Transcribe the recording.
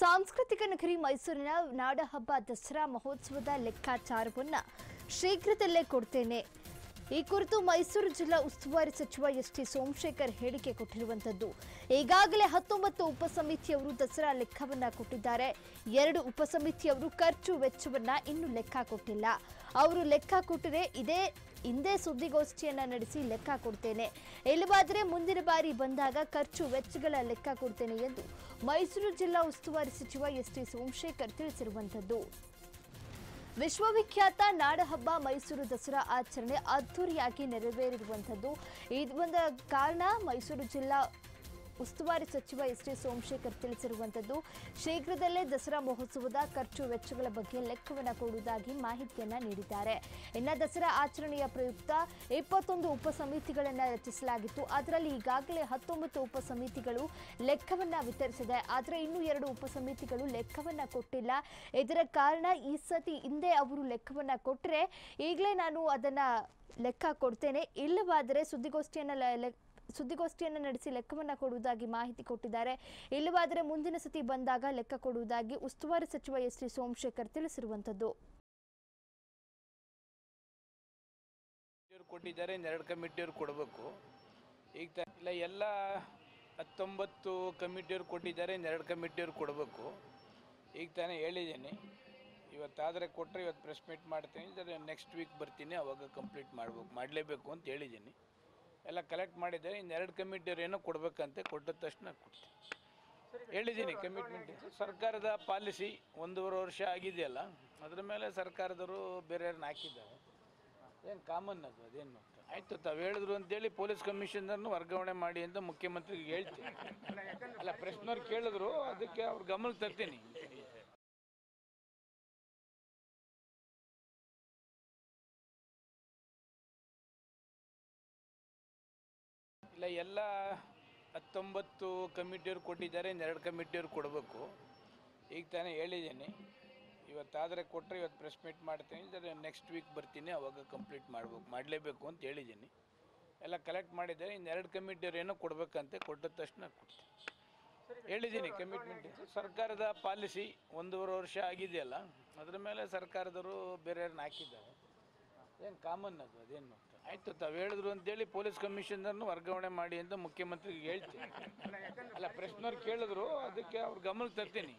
ಸಾಂಸ್ಕೃತಿಕ ನಗರಿ ಮೈಸೂರಿನ ನಾಡಹಬ್ಬ ದಸರಾ ಮಹೋತ್ಸವದ ಲೆಕ್ಕಾಚಾರವನ್ನು ಶೀಘ್ರದಲ್ಲೇ ಕೊಡ್ತೇನೆ. ಈ ಕುರಿತು ಮೈಸೂರು ಜಿಲ್ಲಾ ಉಸ್ತುವಾರಿ ಸಚಿವ ಎಸ್ ಟಿ ಸೋಮಶೇಖರ್ ಹೇಳಿಕೆ ಕೊಟ್ಟಿರುವಂತದ್ದು ಈಗಾಗಲೇ ಹತ್ತೊಂಬತ್ತು ಉಪಸಮಿತಿಯವರು ದಸರಾ ಲೆಕ್ಕವನ್ನ ಕೊಟ್ಟಿದ್ದಾರೆ. ಎರಡು ಉಪಸಮಿತಿಯವರು ಖರ್ಚು ವೆಚ್ಚವನ್ನ ಇನ್ನೂ ಲೆಕ್ಕ ಕೊಟ್ಟಿಲ್ಲ. ಅವರು ಲೆಕ್ಕ ಕೊಟ್ಟರೆ ಇದೇ ಹಿಂದೆ ಸುದ್ದಿಗೋಷ್ಠಿಯನ್ನ ನಡೆಸಿ ಲೆಕ್ಕ ಕೊಡ್ತೇನೆ. ಇಲ್ಲವಾದರೆ ಮುಂದಿನ ಬಾರಿ ಬಂದಾಗ ಖರ್ಚು ವೆಚ್ಚಗಳ ಲೆಕ್ಕ ಕೊಡ್ತೇನೆ ಎಂದು ಮೈಸೂರು ಜಿಲ್ಲಾ ಉಸ್ತುವಾರಿ ಸಚಿವ ಎಸ್ ಟಿ ಸೋಮಶೇಖರ್ ತಿಳಿಸಿರುವಂತದ್ದು ವಿಶ್ವವಿಖ್ಯಾತ ನಾಡಹಬ್ಬ ಮೈಸೂರು ದಸರಾ ಆಚರಣೆ ಅದ್ದೂರಿಯಾಗಿ ನೆರವೇರಿರುವಂಥದ್ದು. ಇದೊಂದು ಕಾರಣ ಮೈಸೂರು ಜಿಲ್ಲಾ ಉಸ್ತುವಾರಿ ಸಚಿವ ಎಸ್ ಟಿ ಸೋಮಶೇಖರ್ ತಿಳಿಸಿರುವಂಥದ್ದು ಶೀಘ್ರದಲ್ಲೇ ದಸರಾ ಮಹೋತ್ಸವದ ಖರ್ಚು ವೆಚ್ಚಗಳ ಬಗ್ಗೆ ಲೆಕ್ಕವನ್ನು ಕೊಡುವುದಾಗಿ ಮಾಹಿತಿಯನ್ನ ನೀಡಿದ್ದಾರೆ. ಇನ್ನು ದಸರಾ ಆಚರಣೆಯ ಪ್ರಯುಕ್ತ ಇಪ್ಪತ್ತೊಂದು ಉಪಸಮಿತಿಗಳನ್ನು ರಚಿಸಲಾಗಿತ್ತು. ಅದರಲ್ಲಿ ಈಗಾಗಲೇ ಹತ್ತೊಂಬತ್ತು ಉಪಸಮಿತಿಗಳು ಲೆಕ್ಕವನ್ನು ವಿತರಿಸಿದೆ. ಆದರೆ ಇನ್ನೂ ಎರಡು ಉಪಸಮಿತಿಗಳು ಲೆಕ್ಕವನ್ನು ಕೊಟ್ಟಿಲ್ಲ. ಇದರ ಕಾರಣ ಈ ಸತಿ ಹಿಂದೆ ಅವರು ಲೆಕ್ಕವನ್ನು ಕೊಟ್ಟರೆ ಈಗಲೇ ನಾನು ಅದನ್ನು ಲೆಕ್ಕ ಕೊಡ್ತೇನೆ. ಇಲ್ಲವಾದರೆ ಸುದ್ದಿಗೋಷ್ಠಿಯನ್ನು ಸುದ್ದಿಗೋಷ್ಠಿಯನ್ನು ನಡೆಸಿ ಲೆಕ್ಕವನ್ನ ಕೊಡುವುದಾಗಿ ಮಾಹಿತಿ ಕೊಟ್ಟಿದ್ದಾರೆ. ಇಲ್ಲವಾದರೆ ಮುಂದಿನ ಸತಿ ಬಂದಾಗ ಲೆಕ್ಕ ಕೊಡುವುದಾಗಿ ಉಸ್ತುವಾರಿ ಸಚಿವ ಎಸ್ ಟಿ ಸೋಮಶೇಖರ್ ತಿಳಿಸಿರುವಂತದ್ದು ಕಮಿಟಿಯವ್ರು ಕೊಟ್ಟಿದ್ದಾರೆ ಎರಡು ಕಮಿಟಿಯವ್ರು ಕೊಡಬೇಕು. ಈಗ ಇಲ್ಲ, ಎಲ್ಲ ಹತ್ತೊಂಬತ್ತು ಕಮಿಟಿಯವ್ರು ಕೊಟ್ಟಿದ್ದಾರೆ ಎರಡು ಕಮಿಟಿಯವ್ರು ಕೊಡಬೇಕು. ಈಗ ತಾನೇ ಹೇಳಿದ್ದೀನಿ. ಇವತ್ತಾದರೆ ಕೊಟ್ಟರೆ ಇವತ್ತು ಪ್ರೆಸ್ ಮೀಟ್ ಮಾಡ್ತೀನಿ. ನೆಕ್ಸ್ಟ್ ವೀಕ್ ಬರ್ತೀನಿ, ಅವಾಗ ಕಂಪ್ಲೀಟ್ ಮಾಡ್ಬೇಕು, ಮಾಡಲೇಬೇಕು ಅಂತ ಹೇಳಿದ್ದೀನಿ. ಎಲ್ಲ ಕಲೆಕ್ಟ್ ಮಾಡಿದ್ದಾರೆ ಇನ್ನೆರಡು ಕಮಿಟಿಯವ್ರು ಏನೋ ಕೊಡಬೇಕಂತೆ ಕೊಟ್ಟ ತಕ್ಷಣ ಕೊಡ್ತೀನಿ. ಹೇಳಿದ್ದೀನಿ ಕಮಿಟ್ಮೆಂಟ್ ಸರ್ಕಾರದ ಪಾಲಿಸಿ ಒಂದೂವರೆ ವರ್ಷ ಆಗಿದೆಯಲ್ಲ, ಅದ್ರ ಮೇಲೆ ಸರ್ಕಾರದವರು ಬೇರೆಯವ್ರನ್ನ ಹಾಕಿದ್ದಾರೆ. ಏನು ಕಾಮನ್ ಅದು, ಅದೇನು ಆಯಿತು, ತಾವು ಹೇಳಿದ್ರು ಅಂತೇಳಿ ಪೊಲೀಸ್ ಕಮಿಷನರ್ನು ವರ್ಗಾವಣೆ ಮಾಡಿ ಅಂತ ಮುಖ್ಯಮಂತ್ರಿಗೆ ಹೇಳ್ತೀನಿ. ಅಲ್ಲ ಪ್ರಶ್ನವ್ರು ಕೇಳಿದ್ರು, ಅದಕ್ಕೆ ಅವ್ರ ಗಮನಕ್ಕೆ ತರ್ತೀನಿ. ಇಲ್ಲ ಎಲ್ಲ ಹತ್ತೊಂಬತ್ತು ಕಮಿಟಿಯವ್ರು ಕೊಟ್ಟಿದ್ದಾರೆ ಇನ್ನೆರಡು ಕಮಿಟಿಯವ್ರು ಕೊಡಬೇಕು. ಈಗ ತಾನೇ ಹೇಳಿದ್ದೀನಿ. ಇವತ್ತಾದರೆ ಕೊಟ್ಟರೆ ಇವತ್ತು ಪ್ರೆಸ್ ಮೀಟ್ ಮಾಡ್ತೀನಿ ಇದ್ರೆ ನೆಕ್ಸ್ಟ್ ವೀಕ್ ಬರ್ತೀನಿ ಅವಾಗ ಕಂಪ್ಲೀಟ್ ಮಾಡ್ಬೇಕು ಮಾಡಲೇಬೇಕು ಅಂತ ಹೇಳಿದ್ದೀನಿ. ಎಲ್ಲ ಕಲೆಕ್ಟ್ ಮಾಡಿದ್ದಾರೆ ಇನ್ನೆರಡು ಕಮಿಟಿಯವ್ರು ಏನೋ ಕೊಡಬೇಕಂತೆ ಕೊಟ್ಟ ತಕ್ಷಣ ಕೊಡ್ತೀನಿ. ಹೇಳಿದ್ದೀನಿ ಕಮಿಟ್ಮೆಂಟ್ ಸರ್ಕಾರದ ಪಾಲಿಸಿ ಒಂದೂವರೆ ವರ್ಷ ಆಗಿದೆಯಲ್ಲ ಅದ್ರ ಮೇಲೆ ಸರ್ಕಾರದವರು ಬೇರೆಯವ್ರನ್ನ ಹಾಕಿದ್ದಾರೆ. ಏನು ಕಾಮನ್ ಅದು ಅದೇನು ಆಯಿತು ತಾವು ಹೇಳಿದ್ರು ಅಂತೇಳಿ ಪೊಲೀಸ್ ಕಮಿಷನರ್ನು ವರ್ಗಾವಣೆ ಮಾಡಿ ಅಂತ ಮುಖ್ಯಮಂತ್ರಿಗೆ ಹೇಳ್ತೀನಿ. ಅಲ್ಲ ಪ್ರಶ್ನವ್ರು ಕೇಳಿದ್ರು ಅದಕ್ಕೆ ಅವ್ರ ಗಮನಕ್ಕೆ ತರ್ತೀನಿ.